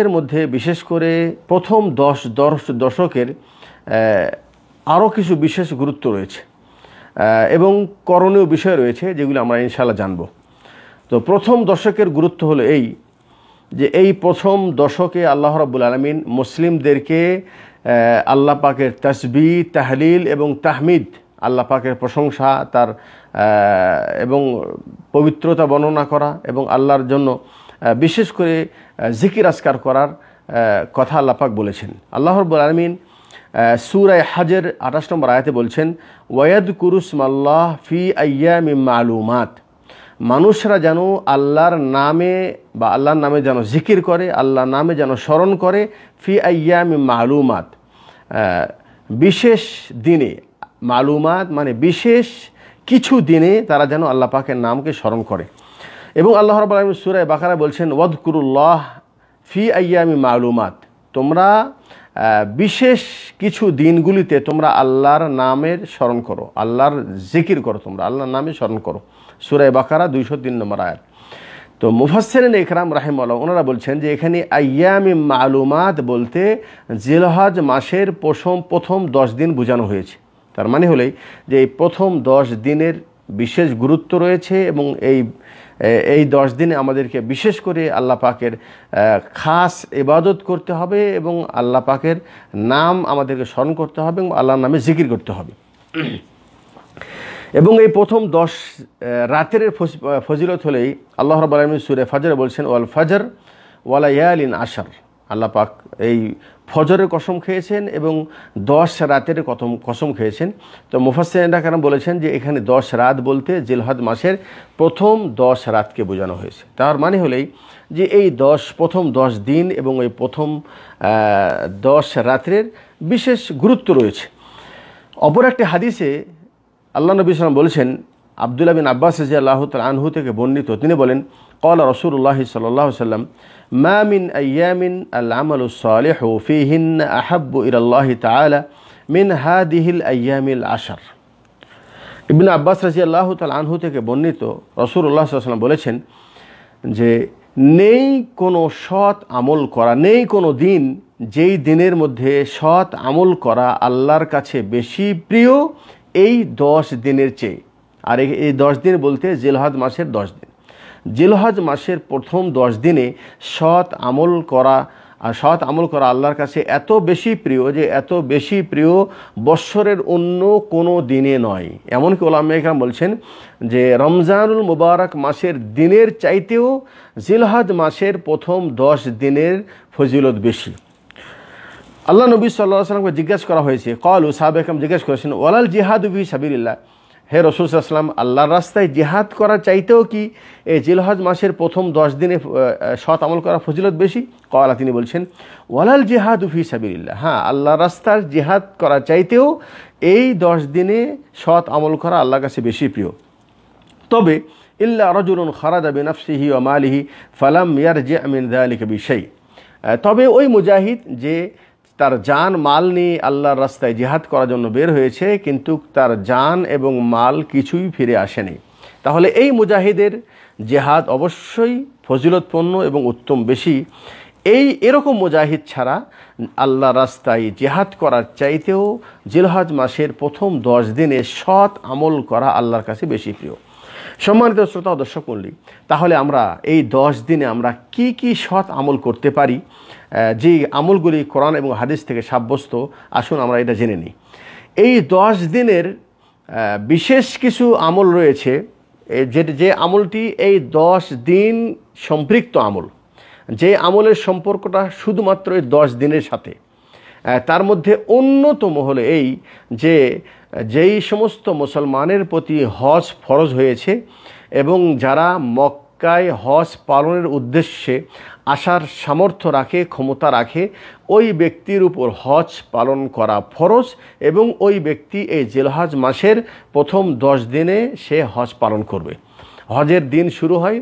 এর মধ্যে বিশেষ করে প্রথম দশ দশ দশকের আরও কিছু বিশেষ গুরুত্ব রয়েছে। এবং করণীয় বিষয় রয়েছে যেগুলো আমরা ইনশাল্লাহ জানব। তো প্রথম দশকের গুরুত্ব হলো এই যে এই প্রথম দশকে আল্লাহ রাব্বুল আলমিন মুসলিমদেরকে আল্লাহ পাকের তসবি, তাহলিল এবং তাহমিদ, আল্লাহ পাকের প্রশংসা, তার এবং পবিত্রতা বর্ণনা করা এবং আল্লাহর জন্য বিশেষ করে জিকির আসকার করার কথা আল্লাহ পাক বলেছেন। আল্লাহ রব্বুল আলমিন সুরায় হাজের আঠাশ নম্বর আয়াতে বলছেন ওয়াদ কুরুস মাল্লাহ ফি আয়ামি মালুমাত। মানুষরা যেন আল্লাহর নামে বা আল্লাহর নামে যেন জিকির করে, আল্লাহর নামে যেন স্মরণ করে, ফি আয়ামি মালুমাত। বিশেষ দিনে, মালুমাত মানে বিশেষ কিছু দিনে তারা যেন আল্লাহ পাকের নামকে স্মরণ করে। এবং আল্লাহ রব আলম সুরায় বাকারা বলছেন, ওয়াদকুরুল্লাহ ফি আয়ামি মালুমাত। তোমরা বিশেষ কিছু দিনগুলিতে তোমরা আল্লাহর নামের স্মরণ করো, আল্লাহর জিকির করো তোমরা, আল্লাহর নামে স্মরণ করো। সুরায় বাকারা দুইশো তিন নম্বর আয়াত। তো মুফাসসিরিন ইকরাম রাহিমাল্লাহ ওনারা বলছেন যে এখানে আয়ামি মালুমাত বলতে জিলহজ মাসের প্রথম প্রথম দশ দিন বোঝানো হয়েছে। তার মানে হলেই যে এই প্রথম দশ দিনের বিশেষ গুরুত্ব রয়েছে এবং এই এই দশ দিনে আমাদেরকে বিশেষ করে আল্লাহ পাকের খাস ইবাদত করতে হবে এবং আল্লাহ পাকের নাম আমাদেরকে স্মরণ করতে হবে এবং আল্লাহর নামে জিকির করতে হবে। এবং এই প্রথম দশ রাতের ফজ- ফজিলত হলেই আল্লাহ রব আলমিন সুরে ফজর বলছেন, ওয়াল ফজর ওয়ালা ইয়ালিন আশার। আল্লাহ পাক এই ফজরের কসম খেয়েছেন এবং দশ রাতের কসম কসম খেয়েছেন। তো মুফাসিনা কারণ বলেছেন যে এখানে দশ রাত বলতে জিলহদ মাসের প্রথম দশ রাতকে বোঝানো হয়েছে। তার মানে হলেই যে এই দশ, প্রথম দশ দিন এবং এই প্রথম দশ রাত্রের বিশেষ গুরুত্ব রয়েছে। অপর একটি হাদিসে আল্লাহ নবী সালাম বলেছেন, আবদুল্লাহ বিন আব্বাস রাজি আল্লাহ আনহু থেকে বর্ণিত। তিনি বলেন কল রসুল্লাহ সাল্লাহ সাল্লাম মা মিন আয়ামিন আল আমল সালেহ ফিহিন আহাব্বু ইরাল্লাহ তাআলা মিন হাদিহিল আয়ামিল আশার ইবিন আব্বাস রাজি আল্লাহ তাল আনহু থেকে বর্ণিত রসুল্লাহ সাল্লাম বলেছেন যে, নেই কোনো সৎ আমল করা, নেই কোনো দিন যেই দিনের মধ্যে সৎ আমল করা আল্লাহর কাছে বেশি প্রিয় এই দশ দিনের চেয়ে। আর এই- দশ দিন বলতে জিলহজ মাসের দশ দিন। জিলহজ মাসের প্রথম দশ দিনে সৎ আমল করা, আর সৎ আমল করা আল্লাহর কাছে এত বেশি প্রিয় যে এত বেশি প্রিয় বৎসরের অন্য কোনো দিনে নয়। এমনকি ওলামেকাম বলছেন যে রমজানুল মুবারক মাসের দিনের চাইতেও জিলহাজ মাসের প্রথম দশ দিনের ফজিলত বেশি। আল্লাহ নবী সাল্লাহ সাল্লামকে জিজ্ঞাসা করা হয়েছে, কল সাহাবেকাম জিজ্ঞাসা করেছেন, ওয়ালাল জিহাদ উবি সাবিল্লাহ হে রসুল সাল্লাম আল্লাহর রাস্তায় জিহাদ করা চাইতেও কি এই জিলহজ মাসের প্রথম দশ দিনে সৎ আমল করা ফজিলত বেশি? কলা তিনি বলছেন, ওয়ালাল জিহাদ উফি সাবিল্লাহ হ্যাঁ আল্লাহর রাস্তার জেহাদ করা চাইতেও এই দশ দিনে সৎ আমল করা আল্লাহর কাছে বেশি প্রিয়। তবে, ইল্লা রজুলুন খারাজা বিনাফসিহি ও মালিহি ফালাম ইয়ারজি মিন যালিকা বিশাই। তবে ওই মুজাহিদ যে তার জান, মাল নিয়ে আল্লাহর রাস্তায় জিহাদ করার জন্য বের হয়েছে, কিন্তু তার জান এবং মাল কিছুই ফিরে আসেনি। তাহলে এই মুজাহিদের জেহাদ অবশ্যই ফজিলতপূর্ণ এবং উত্তম বেশি। এই এরকম মুজাহিদ ছাড়া আল্লাহ রাস্তায় জেহাদ করার চাইতেও জিলহাজ মাসের প্রথম দশ দিনে সৎ আমল করা আল্লাহর কাছে বেশি প্রিয়। সম্মানিত শ্রোতা দর্শক মণ্ডলী, তাহলে আমরা এই দশ দিনে আমরা কি কি সৎ আমল করতে পারি? যে আমলগুলি কোরআন এবং হাদিস থেকে সাব্যস্ত, আসুন আমরা এটা জেনে নিই। এই দশ দিনের বিশেষ কিছু আমল রয়েছে যে যে আমলটি এই দশ দিন সম্পৃক্ত আমল। যে আমলের সম্পর্কটা শুধুমাত্র এই দশ দিনের সাথে। তার মধ্যে অন্যতম হলো এই যে যেই সমস্ত মুসলমানের প্রতি হজ ফরজ হয়েছে এবং যারা মক্কায় হজ পালনের উদ্দেশ্যে আসার সামর্থ্য রাখে, ক্ষমতা রাখে, ওই ব্যক্তির উপর হজ পালন করা ফরজ এবং ওই ব্যক্তি এই জেলহাজ মাসের প্রথম দশ দিনে সে হজ পালন করবে। হজের দিন শুরু হয়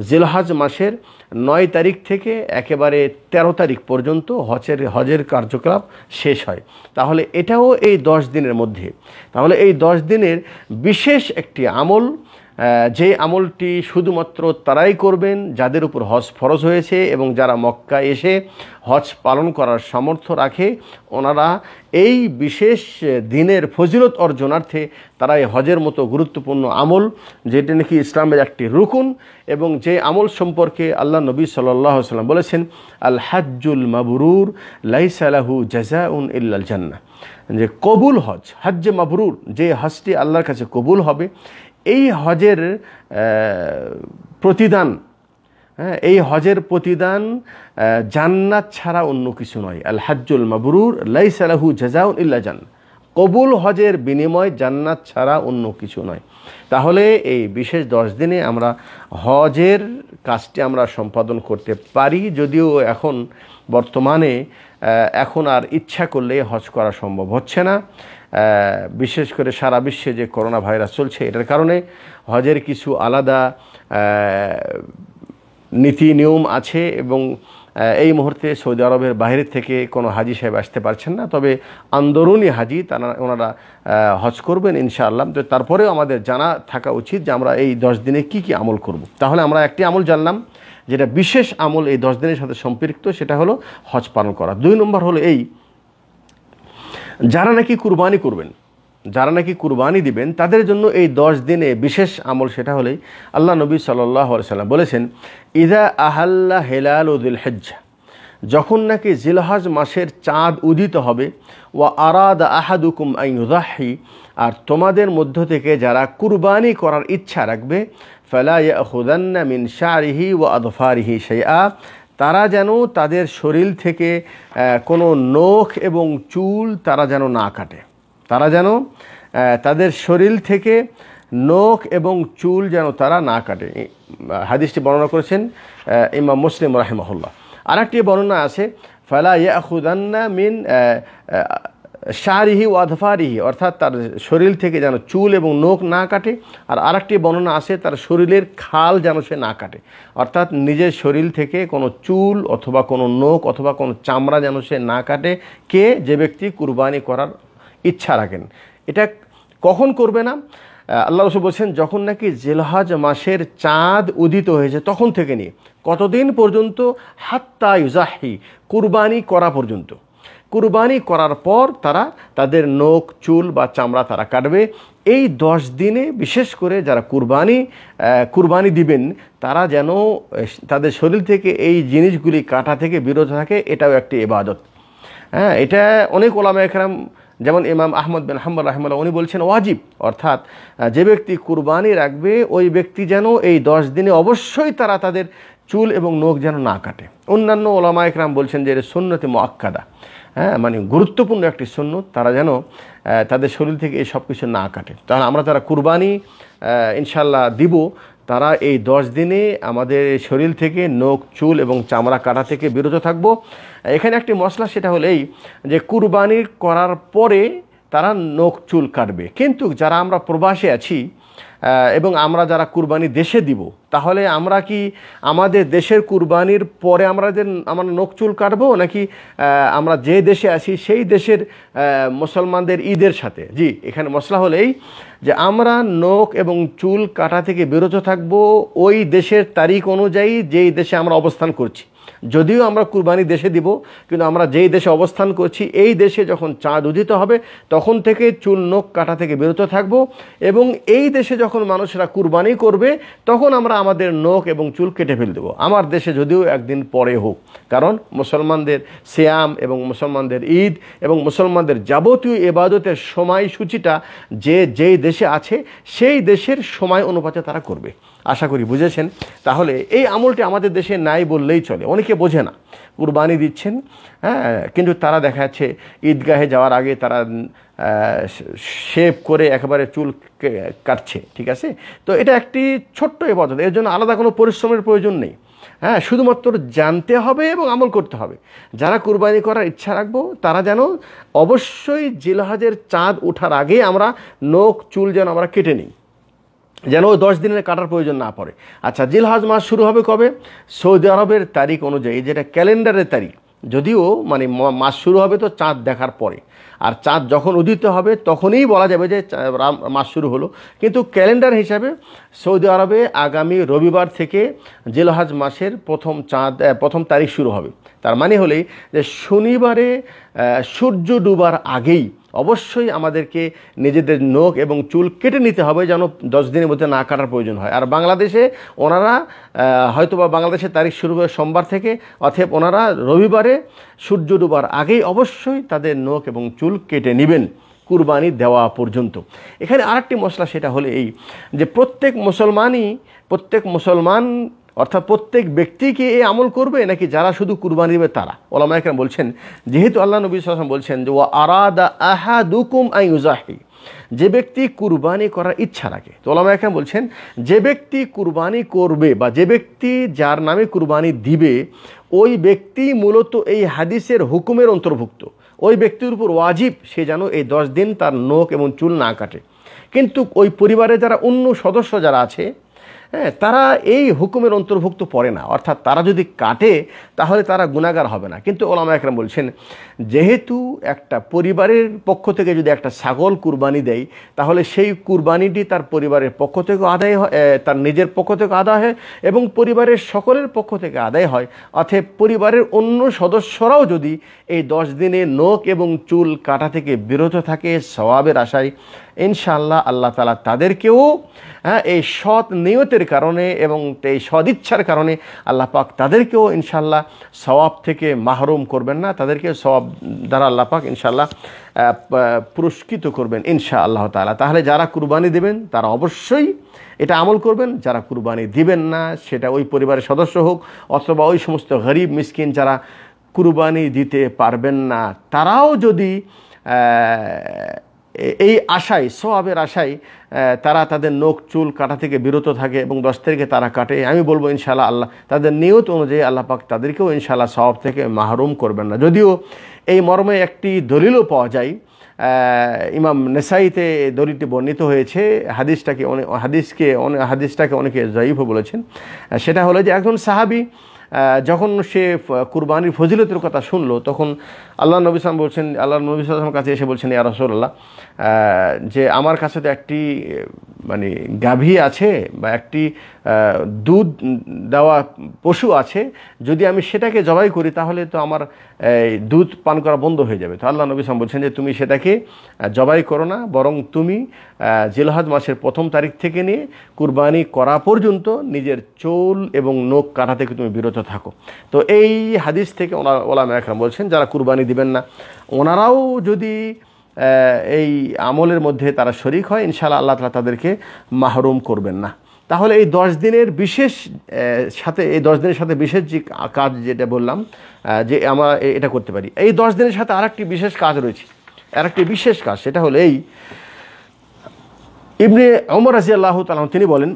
জিলহাজ মাসের নয় তারিখ থেকে একেবারে ১৩ তারিখ পর্যন্ত হজের হজের কার্যকলাপ শেষ হয়। তাহলে এটাও এই দশ দিনের মধ্যে। তাহলে এই দশ দিনের বিশেষ একটি আমল যে আমলটি শুধুমাত্র তারাই করবেন যাদের উপর হজ ফরজ হয়েছে এবং যারা মক্কা এসে হজ পালন করার সামর্থ্য রাখে, ওনারা এই বিশেষ দিনের ফজিলত অর্জনার্থে তারা এই হজের মতো গুরুত্বপূর্ণ আমল, যেটি নাকি ইসলামের একটি রুকুন এবং যে আমল সম্পর্কে আল্লাহ নবী সাল্লাহ সাল্লাম বলেছেন, আল হাজ্জুল মাবরুর লাইসালাহু জাজাউন ইল্লাল জান্না যে কবুল হজ, হাজ্জে মাবরুর, যে হজটি আল্লাহর কাছে কবুল হবে এই হজের প্রতিদান হ্যাঁ এই হজের প্রতিদান জান্নাত ছাড়া অন্য কিছু নয়। আল হাজ্জুল মাবরুর লাইসালাহু জাজাউন ইল্লা জান। কবুল হজের বিনিময় জান্নাত ছাড়া অন্য কিছু নয়। তাহলে এই বিশেষ দশ দিনে আমরা হজের কাজটি আমরা সম্পাদন করতে পারি, যদিও এখন বর্তমানে এখন আর ইচ্ছা করলে হজ করা সম্ভব হচ্ছে না। বিশেষ করে সারা বিশ্বে যে করোনা ভাইরাস চলছে, এটার কারণে হজের কিছু আলাদা নীতি, নিয়ম আছে এবং এই মুহূর্তে সৌদি আরবের বাইরে থেকে কোনো হাজি সাহেব আসতে পারছেন না। তবে আন্দোলনী হাজি তারা, ওনারা হজ করবেন ইনশাআল্লাহ। তো তারপরেও আমাদের জানা থাকা উচিত যে আমরা এই দশ দিনে কি কি আমল করব। তাহলে আমরা একটি আমল জানলাম, যেটা বিশেষ আমল এই দশ দিনের সাথে সম্পৃক্ত, সেটা হলো হজ পালন করা। দুই নম্বর হলো এই যারা নাকি কুরবানি করবেন, যারা নাকি কুরবানি দিবেন, তাদের জন্য এই দশ দিনে বিশেষ আমল সেটা হলেই আল্লাহ নবী সাল্লাহ সাল্লাম বলেছেন, ইদা আহাল্লা হেলাল উদ্দিল হেজ্জা যখন নাকি জিলহাজ মাসের চাঁদ উদিত হবে ও আরাদ আহাদুকুম আইউদাহি আর তোমাদের মধ্য থেকে যারা কুরবানি করার ইচ্ছা রাখবে, ফেলা হুদান্না মিন শাহরিহি ও আদফারিহি সেই আ তারা যেন তাদের শরীর থেকে কোনো নখ এবং চুল তারা যেন না কাটে। তারা যেন তাদের শরীর থেকে নখ এবং চুল যেন তারা না কাটে। হাদিসটি বর্ণনা করেছেন ইমাম মুসলিম রাহেমহল্লা আর একটি বর্ণনা আছে, ফালা ইয়াহুদান্না মিন শাহরিহি ও আধফারিহি, অর্থাৎ তার শরীর থেকে যেন চুল এবং নখ না কাটে, আর আরেকটি বর্ণনা আছে তার শরীরের খাল যেন সে না কাটে। অর্থাৎ নিজের শরীর থেকে কোনো চুল অথবা কোনো নখ অথবা কোনো চামড়া যেন সে না কাটে, কে যে ব্যক্তি কুরবানি করার ইচ্ছা রাখেন। এটা কখন করবে না? আল্লাহ রসুল বলছেন, যখন নাকি জেলহাজ মাসের চাঁদ উদিত হয়েছে, তখন থেকে নিয়ে। কতদিন পর্যন্ত? হাত্তা ইউজাহি কুরবানি করা পর্যন্ত। কুরবানি করার পর তারা তাদের নখ, চুল বা চামড়া তারা কাটবে। এই দশ দিনে বিশেষ করে যারা কুরবানি কুরবানি দিবেন, তারা যেন তাদের শরীর থেকে এই জিনিসগুলি কাটা থেকে বিরত থাকে, এটাও একটি এবাদত হ্যাঁ এটা অনেক ওলামা একরাম, যেমন ইমাম আহমদ বিন হাম্বর রাহমাল্লাহ, উনি বলছেন ওয়াজিব। অর্থাৎ যে ব্যক্তি কুরবানি রাখবে, ওই ব্যক্তি যেন এই দশ দিনে অবশ্যই তারা তাদের চুল এবং নখ যেন না কাটে। অন্যান্য ওলামা একরাম বলছেন যে এটা সুন্নতি মোয়াক্কাদা হ্যাঁ মানে গুরুত্বপূর্ণ একটি সুন্নত, তারা যেন তাদের শরীর থেকে এই সব কিছু না কাটে। তাহলে আমরা তারা কুরবানি ইনশাল্লাহ দিব, তারা এই দশ দিনে আমাদের শরীর থেকে নখ, চুল এবং চামড়া কাটা থেকে বিরত থাকব। এখানে একটি মশলা, সেটা হলো এই যে কুরবানি করার পরে তারা নখ, চুল কাটবে। কিন্তু যারা আমরা প্রবাসে আছি এবং আমরা যারা কুরবানি দেশে দিব, তাহলে আমরা কি আমাদের দেশের কুরবানির পরে আমরা যে আমরা নখ চুল কাটবো, নাকি আমরা যে দেশে আছি সেই দেশের মুসলমানদের ঈদের সাথে? জি, এখানে মশলা হলেই যে আমরা নখ এবং চুল কাটা থেকে বিরত থাকব ওই দেশের তারিখ অনুযায়ী যেই দেশে আমরা অবস্থান করছি। যদিও আমরা কুরবানি দেশে দিব, কিন্তু আমরা যেই দেশে অবস্থান করছি, এই দেশে যখন চাঁদ উদিত হবে, তখন থেকে চুল, নখ কাটা থেকে বিরত থাকব এবং এই দেশে যখন মানুষরা কুরবানি করবে, তখন আমরা আমাদের নখ এবং চুল কেটে ফেল দেবো। আমার দেশে যদিও একদিন পরে হোক, কারণ মুসলমানদের শ্যাম এবং মুসলমানদের ঈদ এবং মুসলমানদের যাবতীয় এবাদতের সময়সূচিটা যে যেই দেশে আছে, সেই দেশের সময় অনুপাতে তারা করবে। আশা করি বুঝেছেন? তাহলে এই আমলটি আমাদের দেশে নাই বললেই চলে। অনেকে বোঝে না। কুরবানি দিচ্ছেন হ্যাঁ কিন্তু তারা দেখা যাচ্ছে ঈদগাহে যাওয়ার আগে তারা শেভ করে একেবারে চুল কাটছে, ঠিক আছে? তো এটা একটি ছোট্ট এবাদত এর জন্য আলাদা কোনো পরিশ্রমের প্রয়োজন নেই। হ্যাঁ শুধুমাত্র জানতে হবে এবং আমল করতে হবে। যারা কুরবানি করার ইচ্ছা রাখব, তারা যেন অবশ্যই জিলহাজের চাঁদ ওঠার আগে আমরা নখ, চুল যেন আমরা কেটে নিই। যেন ওই দশ দিনের কাটার প্রয়োজন না পড়ে। আচ্ছা জিলহাজ মাস শুরু হবে কবে? সৌদি আরবের তারিখ অনুযায়ী, যেটা ক্যালেন্ডারের তারিখ। যদিও মানে মাস শুরু হবে তো চাঁদ দেখার পরে। আর চাঁদ যখন উদিত হবে, তখনই বলা যাবে যে মাস শুরু হলো। কিন্তু ক্যালেন্ডার হিসাবে সৌদি আরবে আগামী রবিবার থেকে জেলহাজ মাসের প্রথম চাঁদ প্রথম তারিখ শুরু হবে। তার মানে হলেই যে শনিবারে সূর্য ডুবার আগেই অবশ্যই আমাদেরকে নিজেদের নখ এবং চুল কেটে নিতে হবে যেন দশ দিনের মধ্যে না কাটার প্রয়োজন হয়। আর বাংলাদেশে ওনারা হয়তো বা বাংলাদেশের তারিখ শুরু হবে সোমবার থেকে অথব ওনারা রবিবারে সূর্য ডুবার আগেই অবশ্যই তাদের নখ এবং চুল কেটে নেবেন কুরবানি দেওয়া পর্যন্ত। এখানে আরেকটি মশলা সেটা হলো এই যে প্রত্যেক মুসলমানই, প্রত্যেক মুসলমান অর্থাৎ প্রত্যেক ব্যক্তি কি এই আমল করবে নাকি যারা শুধু কুরবানি দেবে তারা? ওলামা একরাম বলছেন, যেহেতু আল্লাহ নবী সাল্লাম বলছেন যে ও আরাদা আহাদুকুম আই ইউজাহি যে ব্যক্তি কুরবানি করার ইচ্ছা রাখে। তো ওলামা একরাম বলছেন, যে ব্যক্তি কুরবানি করবে বা যে ব্যক্তি যার নামে কুরবানি দিবে, ওই ব্যক্তি মূলত এই হাদিসের হুকুমের অন্তর্ভুক্ত। ওই ব্যক্তির উপর ওয়াজিব, সে যেন এই দশ দিন তার নখ এবং চুল না কাটে। কিন্তু ওই পরিবারে যারা অন্য সদস্য যারা আছে হ্যাঁ তারা এই হুকুমের অন্তর্ভুক্ত পড়ে না। অর্থাৎ তারা যদি কাটে তাহলে তারা গুণাগার হবে না। কিন্তু ওলামা একরাম বলছেন, যেহেতু একটা পরিবারের পক্ষ থেকে যদি একটা ছাগল কুরবানি দেয়, তাহলে সেই কুরবানিটি তার পরিবারের পক্ষ থেকে আদায় হয় তার নিজের পক্ষ থেকে আদায় হয় এবং পরিবারের সকলের পক্ষ থেকে আদায় হয়। অথব পরিবারের অন্য সদস্যরাও যদি এই দশ দিনে নখ এবং চুল কাটা থেকে বিরত থাকে সওয়াবের আশায়। ইনশাল্লাহ আল্লাহ তালা তাদেরকেও হ্যাঁ এই সৎ নিয়তের কারণে এবং এই সদিচ্ছার কারণে আল্লাহ পাক তাদেরকেও ইনশাল্লাহ সওয়াব থেকে মাহরুম করবেন না। তাদেরকে সওয়াব দ্বারা আল্লাহ পাক প- পুরস্কৃত করবেন ইনশা আল্লাহ তালা তাহলে যারা কুরবানি দেবেন, তারা অবশ্যই এটা আমল করবেন। যারা কুরবানি দিবেন না, সেটা ওই পরিবারের সদস্য হোক অথবা ওই সমস্ত গরিব, মিসকিন যারা কুরবানি দিতে পারবেন না। তারাও যদি এই আশায় সোয়াবের আশায় তারা তাদের নখ, চুল কাটা থেকে বিরত থাকে এবং দশ তারিখে তারা কাটে, আমি বলব ইনশাল্লাহ আল্লাহ, তাদের নিয়ত অনুযায়ী আল্লাহ পাক তাদেরকেও ইনশাল্লাহ সওয়াব থেকে মাহরুম করবেন না। যদিও এই মর্মে একটি দলিলও পাওয়া যায় ইমাম নেসাইতে দলিলটি বর্ণিত হয়েছে, হাদিসটাকে অনেক হাদিসকে অনেক হাদিসটাকে অনেকে জয়ীফ বলেছেন সেটা হলো যে একজন সাহাবি যখন সে কুরবানির ফজিলতের কথা শুনলো, তখন আল্লাহ নবী সালাম বলছেন, আল্লাহ নবী সালামের কাছে এসে বলছেন, ইয়া রসুল্লাহ যে আমার কাছে তো একটি মানে গাভী আছে বা একটি দুধ দেওয়া পশু আছে, যদি আমি সেটাকে জবাই করি, তাহলে তো আমার দুধ পান করা বন্ধ হয়ে যাবে। তো আল্লাহ নবী সালাম বলছেন যে, তুমি সেটাকে জবাই করো না, বরং তুমি জিলহাজ মাসের প্রথম তারিখ থেকে নিয়ে কুরবানি করা পর্যন্ত নিজের চোল এবং নখ কাটা থেকে তুমি বিরত থাকো। তো এই হাদিস থেকে ওনা ওলামা একরাম বলছেন, যারা কুরবানি দিবেন না, ওনারাও যদি এই আমলের মধ্যে তারা শরিক হয়, ইনশাআল্লাহ আল্লাহ তালা তাদেরকে মাহরুম করবেন না। তাহলে এই দশ দিনের বিশেষ সাথে, এই দশ দিনের সাথে বিশেষ যে কাজ যেটা বললাম যে আমরা এটা করতে পারি। এই দশ দিনের সাথে আরেকটি বিশেষ কাজ রয়েছে। আরেকটি বিশেষ কাজ, সেটা হলো এই ইবনে অমর রাজি আল্লাহ তালাম তিনি বলেন,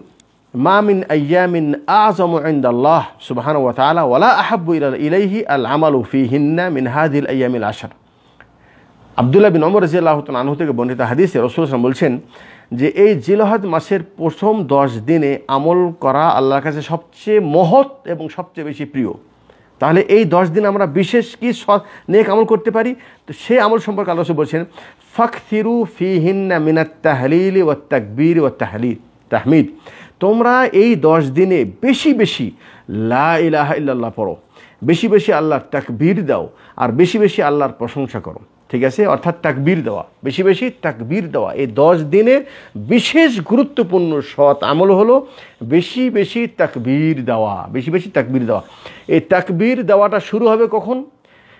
মা মিন আয়ামিন আজম আল্লাহ সুবহান ওয়া তাআলা ওয়ালা আহাব্বু ইলা ইলাইহি আল আমালু ফিহিন্না মিন হাদিল আয়ামিল আশর। আবদুল্লাহ বিন ওমর রাজি আল্লাহ আনহু থেকে বর্ণিত হাদিসে রসুল ইসলাম বলছেন যে এই জিলহাদ মাসের প্রথম দশ দিনে আমল করা আল্লাহর কাছে সবচেয়ে মহৎ এবং সবচেয়ে বেশি প্রিয়। তাহলে এই দশ দিন আমরা বিশেষ কি নেক আমল করতে পারি? তো সেই আমল সম্পর্কে আল্লাহ বলছেন ফখথিরু ফিহিন্না মিনাত তাহলিল ও তাকবীর ও তাহলিল, তাহমিদ। তোমরা এই দশ দিনে বেশি বেশি লা ইলাহা ইল্লাল্লাহ পড়ো। বেশি বেশি আল্লাহর তাকবীর দাও আর বেশি বেশি আল্লাহর প্রশংসা করো। ঠিক আছে? অর্থাৎ তাকবীর দেওয়া। বেশি বেশি তাকবীর দেওয়া। এই দশ দিনের বিশেষ গুরুত্বপূর্ণ সৎ আমল হলো বেশি বেশি তাকবীর দেওয়া। বেশি বেশি তাকবীর দেওয়া। এই তাকবীর দেওয়াটা শুরু হবে কখন?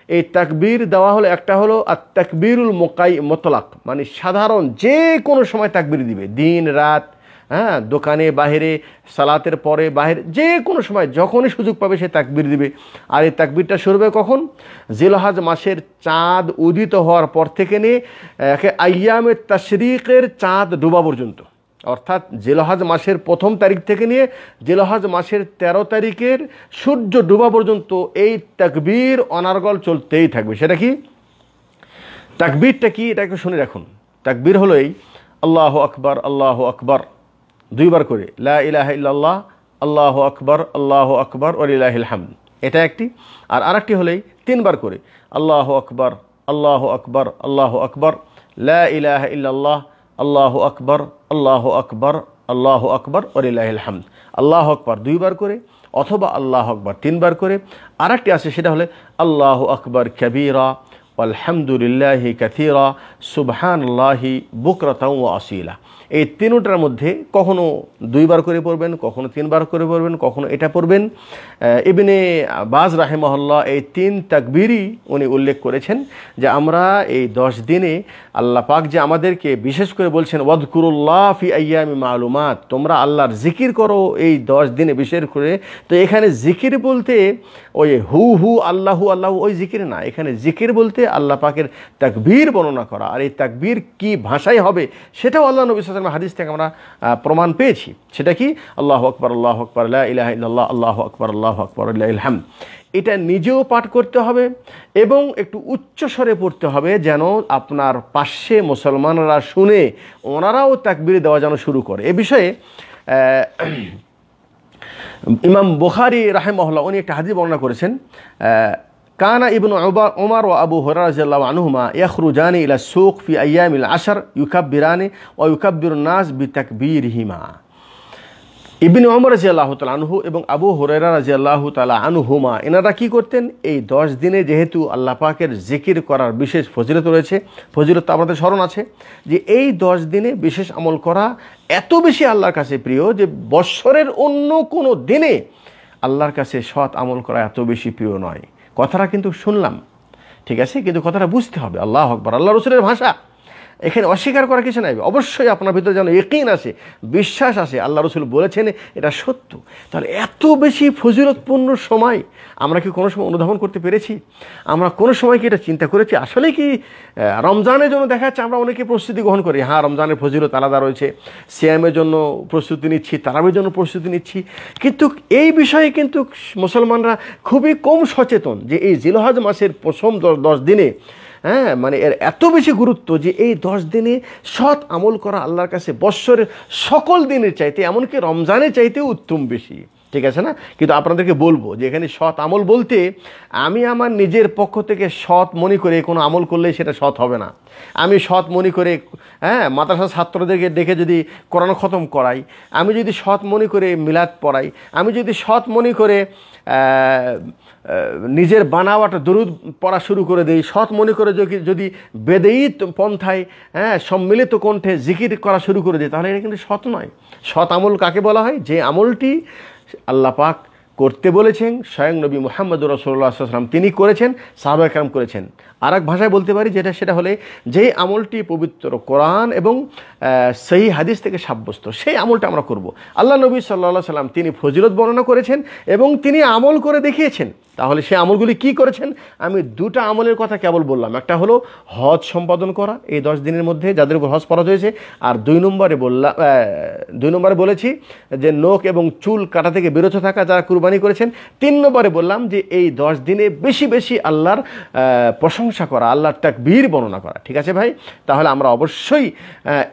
এই তাকবীর দেওয়া হলো, একটা হলো আর তাকবীরুল মোকাই, মতলাক। মানে সাধারণ যে কোনো সময় তাকবীর দিবে। দিন, রাত হ্যাঁ দোকানে, বাহিরে, সালাতের পরে, বাহিরে, যে কোনো সময়, যখনই সুযোগ পাবে, সে তাকবির দিবে। আর এই তাকবিরটা শুরু হবে কখন? জিলহাজ মাসের চাঁদ উদিত হওয়ার পর থেকে নিয়ে, একে আয়ামের তাশরিকের চাঁদ ডোবা পর্যন্ত। অর্থাৎ জেলহাজ মাসের প্রথম তারিখ থেকে নিয়ে, জেলহাজ মাসের ১৩ তারিখের সূর্য ডোবা পর্যন্ত এই তাকবীর অনার্গল চলতেই থাকবে। সেটা কি? তাকবীরটা কি? এটা একটু শুনে রাখুন। তাকবীর হলো এই, আল্লাহ আকবর আল্লাহ আকবর। দুইবার করে, লা ইলাহা ইল্লাল্লাহ, আল্লাহ আকবর আল্লাহ আকবর ওলিল্লাহিল হামদ। এটা একটি। আর আরেকটি হলেই তিনবার করে, আল্লাহ আকবর আল্লাহ আকবর আল্লাহ আকবর, লা ইলাহা ইল্লাল্লাহ, আল্লাহ আকবর আল্লাহ আকবর আল্লাহ আকবর ওলিল্লাহিল হামদ। আল্লাহ আকবর দুইবার করে, অথবা আল্লাহ আকবর তিনবার করে। আরেকটি আছে, সেটা হলে আল্লাহ আকবর কবিরা আলহামদুলিল্লাহি কাথিরা, সুবহানাল্লাহি বুকরাতাও আসিলা। এই তিনটার মধ্যে কখনো দুইবার করে পড়বেন, কখনো তিনবার করে পড়বেন, কখনো এটা পড়বেন। ইবনে বাজ রাহেমহল্লা এই তিন তাকবিরই উনি উল্লেখ করেছেন যে আমরা এই দশ দিনে আল্লাহ পাক যে আমাদেরকে বিশেষ করে বলছেন, ওয়াদকুরুল্লাহ ফি আয়ামি মালুমাত তোমরা আল্লাহর জিকির করো এই দশ দিনে বিশেষ করে। তো এখানে জিকির বলতে ওই হু হু আল্লাহু আল্লাহ ওই জিকির না, এখানে জিকির বলতে আল্লাহ পাকের তাকবীর বর্ণনা করা আর এই তাকবীর কি ভাষায় হবে সেটাও আল্লাহ নবী সাল্লাম হাদিস থেকে আমরা প্রমাণ পেয়েছি সেটা কি আল্লাহ আকবর আল্লাহ আকবর ইলাহ ইল্লাল্লাহ আল্লাহ আকবর আল্লাহ আকবর ইলহাম এটা নিজেও পাঠ করতে হবে এবং একটু উচ্চ স্বরে পড়তে হবে যেন আপনার পাশে মুসলমানরা শুনে ওনারাও তাকবির দেওয়া যেন শুরু করে এ বিষয়ে ইমাম বুখারি রাহেমহল্লা উনি একটা হাদিস বর্ণনা করেছেন কানা ইবনু ওমর ও আবু হরাজ আনহুমা ইয়াখরুজানি ইলা সুক ফি আয়ামিল আশার ইউকাব্বিরানি ও ইউকাব্বির নাস বি তাকবীর হিমা ইবিন ওমর রাজি আল্লাহ তালা আনহু এবং আবু হরেরা রাজি আল্লাহ তালা আনহুমা, এনারা কি করতেন? এই দশ দিনে যেহেতু আল্লাহ পাকের জিকির করার বিশেষ ফজিলত রয়েছে, ফজিলত আমাদের স্মরণ আছে, যে এই দশ দিনে বিশেষ আমল করা এত বেশি আল্লাহর কাছে প্রিয় যে বৎসরের অন্য কোনো দিনে আল্লাহর কাছে সৎ আমল করা এত বেশি প্রিয় নয়। কথাটা কিন্তু শুনলাম ঠিক আছে? কিন্তু কথাটা বুঝতে হবে। আল্লাহ আকবর। আল্লাহ রসুলের ভাষা। এখানে অস্বীকার করা কিছু নাই। অবশ্যই আপনার ভিতরে যেন একিন আছে, বিশ্বাস আছে, আল্লাহ রসুল বলেছেন এটা সত্য। তাহলে এত বেশি ফজিলতপূর্ণ সময় আমরা কি কোনো সময় অনুধাবন করতে পেরেছি? আমরা কোনো সময় কি এটা চিন্তা করেছি? আসলে কি রমজানের জন্য দেখা যাচ্ছে আমরা অনেকে প্রস্তুতি গ্রহণ করি। হ্যাঁ রমজানের ফজিলত আলাদা রয়েছে, সিয়ামের জন্য প্রস্তুতি নিচ্ছি, তারাবের জন্য প্রস্তুতি নিচ্ছি। কিন্তু এই বিষয়ে কিন্তু মুসলমানরা খুবই কম সচেতন যে এই জিলহাজ মাসের প্রথম দশ দিনে হ্যাঁ মানে এর এত বেশি গুরুত্ব যে এই দশ দিনে সৎ আমল করা আল্লাহর কাছে বৎসরের সকল দিনের চাইতে, এমনকি রমজানের চাইতে উত্তম বেশি। ঠিক আছে না? কিন্তু আপনাদেরকে বলব যে এখানে সৎ আমল বলতে আমি আমার নিজের পক্ষ থেকে সৎ মনে করে কোনো আমল করলে সেটা সৎ হবে না। আমি সৎ মনে করে হ্যাঁ মাদ্রাসা ছাত্রদেরকে দেখে যদি কোরআন খতম করাই, আমি যদি সৎ মনে করে মিলাদ পড়াই, আমি যদি সৎ মনে করে নিজের বানাওয়াটা দরুদ পড়া শুরু করে দেই, সৎ মনে করে যদি বেদেই পন্থায় হ্যাঁ সম্মিলিত কণ্ঠে জিকির করা শুরু করে দিই, তাহলে এটা কিন্তু সৎ নয়। সৎ আমল কাকে বলা হয়? যে আমলটি আল্লাহ পাক করতে বলেছেন, স্বয়ং নবী মোহাম্মদ রসোল্লাহাম তিনি করেছেন সাহাবা একরাম করেছেন। আর এক ভাষায় বলতে পারি, যেটা সেটা হলে যেই আমলটি পবিত্র কোরআন এবং সেই হাদিস থেকে সাব্যস্ত, সেই আমলটা আমরা করব। আল্লাহ নবী সাল্লা সাল্লাম তিনি ফজিলত বর্ণনা করেছেন এবং তিনি আমল করে দেখিয়েছেন। তাহলে সেই আমলগুলি কি করেছেন? আমি দুটা আমলের কথা কেবল বললাম। একটা হলো হজ সম্পাদন করা, এই দশ দিনের মধ্যে যাদের উপর হজ ফরজ হয়েছে, আর দুই নম্বরে বললাম দুই নম্বরে বলেছি যে নোক এবং চুল কাটা থেকে বিরত থাকা, যারা কুরবানি করেছেন। তিন নম্বরে বললাম যে এই দশ দিনে বেশি বেশি আল্লাহর প্রশংসা করা, আল্লাহর বীর বর্ণনা করা। ঠিক আছে ভাই? তাহলে আমরা অবশ্যই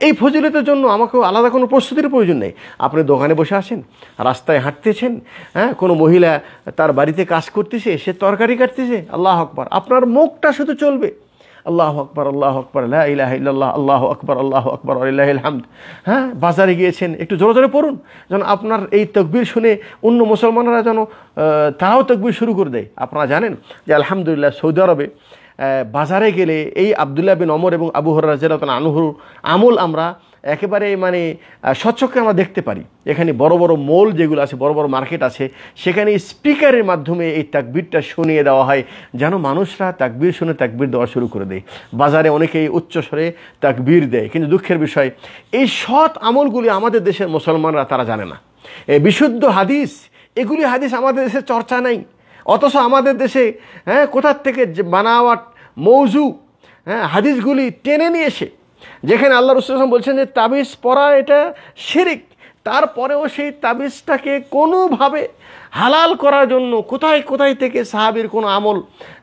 এই ফজিলতের জন্য আমাকেও আলাদা কোনো প্রস্তুতির প্রয়োজন নেই। আপনি দোকানে বসে আছেন, রাস্তায় হাঁটতেছেন হ্যাঁ? কোনো মহিলা তার বাড়িতে কাজ করতেছে, সে তরকারি কাটতেছে, আল্লাহ আকবর। আপনার মুখটা শুধু চলবে। আল্লাহ আকবর আল্লাহ আকবর ইলাহ ইল্লাহ আল্লাহ আকবর আল্লাহ আকবর আল্লাহ হামদ হ্যাঁ বাজারে গিয়েছেন, একটু জোরে জোরে পড়ুন, যেন আপনার এই তকবির শুনে অন্য মুসলমানরা যেন তারাও তকবির শুরু করে দেয়। আপনারা জানেন যে আলহামদুলিল্লাহ সৌদি আরবে বাজারে গেলে এই আবদুল্লাহ বিন অমর এবং আবু হরাজ আনুহুর আমল আমরা একেবারে মানে স্বচ্ছকে আমরা দেখতে পারি। এখানে বড় বড় মোল যেগুলো আছে, বড় বড় মার্কেট আছে, সেখানে স্পিকারের মাধ্যমে এই তাকবিরটা শুনিয়ে দেওয়া হয়, যেন মানুষরা তাকবির শুনে তাকবির দেওয়া শুরু করে দেয়। বাজারে অনেকেই উচ্চস্বরে তাকবির দেয়, কিন্তু দুঃখের বিষয়, এই সৎ আমলগুলি আমাদের দেশের মুসলমানরা তারা জানে না। এই বিশুদ্ধ হাদিস, এগুলি হাদিস আমাদের দেশে চর্চা নাই। অথচ আমাদের দেশে হ্যাঁ কোথার থেকে বানাওয়াট মৌজু হ্যাঁ হাদিসগুলি টেনে নিয়ে এসে যেখানে আল্লাহ রসুলাম বলছেন যে তাবিজ পরা এটা শিরিক। তারপরেও সেই তাবিজটাকে কোনোভাবে হালাল করার জন্য কোথায় কোথায় থেকে সাহাবির কোনো আমল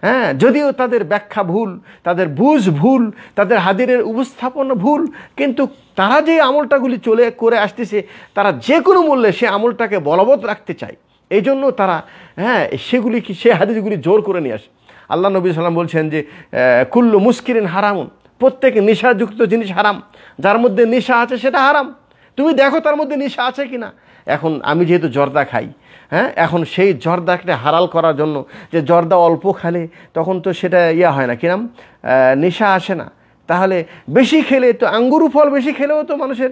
হ্যাঁ যদিও তাদের ব্যাখ্যা ভুল, তাদের বুঝ ভুল, তাদের হাদিরের উপস্থাপন ভুল, কিন্তু তারা যে আমলটাগুলি চলে করে আসতেছে, তারা যে কোনো মূল্যে সে আমলটাকে বলবৎ রাখতে চায়। এই জন্য তারা হ্যাঁ সেগুলি কি, সে হাদিসগুলি জোর করে নিয়ে আসে। আল্লাহ নবী সাল্লাম বলছেন যে কুল্লু মুস্কিরিন হারামুন। প্রত্যেক নেশাযুক্ত জিনিস হারাম। যার মধ্যে নেশা আছে সেটা হারাম। তুমি দেখো তার মধ্যে নেশা আছে কি না এখন আমি যেহেতু জর্দা খাই হ্যাঁ এখন সেই জর্দাকে হারাল করার জন্য যে জর্দা অল্প খালে তখন তো সেটা ইয়া হয় না। কিরাম নেশা আসে না। তাহলে বেশি খেলে তো আঙ্গুরু ফল বেশি খেলেও তো মানুষের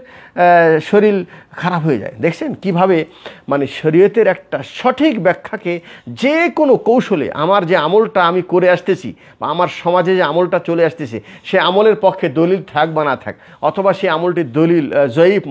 শরীর খারাপ হয়ে যায়। দেখছেন কীভাবে? মানে শরীয়তের একটা সঠিক ব্যাখ্যাকে যে কোনো কৌশলে আমার যে আমলটা আমি করে আসতেছি বা আমার সমাজে যে আমলটা চলে আসতেছে, সে আমলের পক্ষে দলিল থাক বা না থাক, অথবা সে আমলটির দলিল জয়ীফ